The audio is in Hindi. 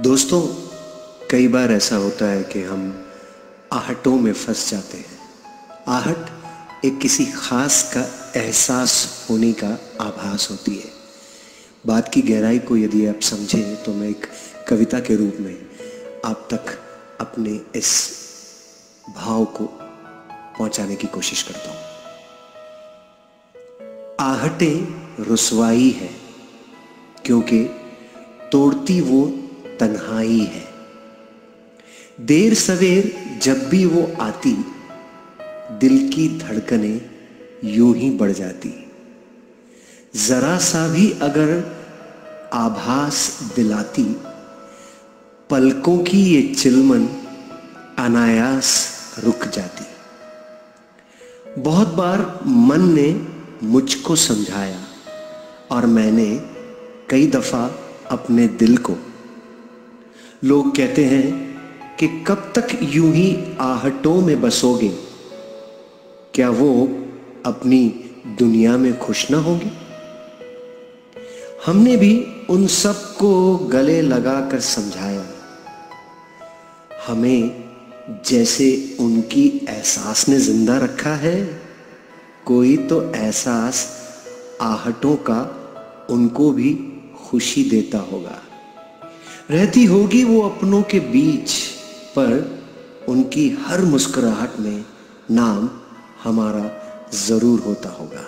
दोस्तों, कई बार ऐसा होता है कि हम आहटों में फंस जाते हैं। आहट एक किसी खास का एहसास होने का आभास होती है। बात की गहराई को यदि आप समझें तो मैं एक कविता के रूप में आप तक अपने इस भाव को पहुँचाने की कोशिश करता हूँ। आहटें रुसवाई है, क्योंकि तोड़ती वो तन्हाई है। देर सवेर जब भी वो आती, दिल की धड़कने यूँ ही बढ़ जाती। जरा सा भी अगर आभास दिलाती, पलकों की ये चिलमन अनायास रुक जाती। बहुत बार मन ने मुझको समझाया और मैंने कई दफ़ा अपने दिल को लोग कहते हैं कि कब तक यूँ ही आहटों में बसोगे? क्या वो अपनी दुनिया में खुश ना होंगे? हमने भी उन सबको गले लगाकर समझाया। हमें जैसे उनकी एहसास ने ज़िंदा रखा है, कोई तो एहसास आहटों का उनको भी खुशी देता होगा। रहती होगी वो अपनों के बीच, पर उनकी हर मुस्कुराहट में नाम हमारा ज़रूर होता होगा।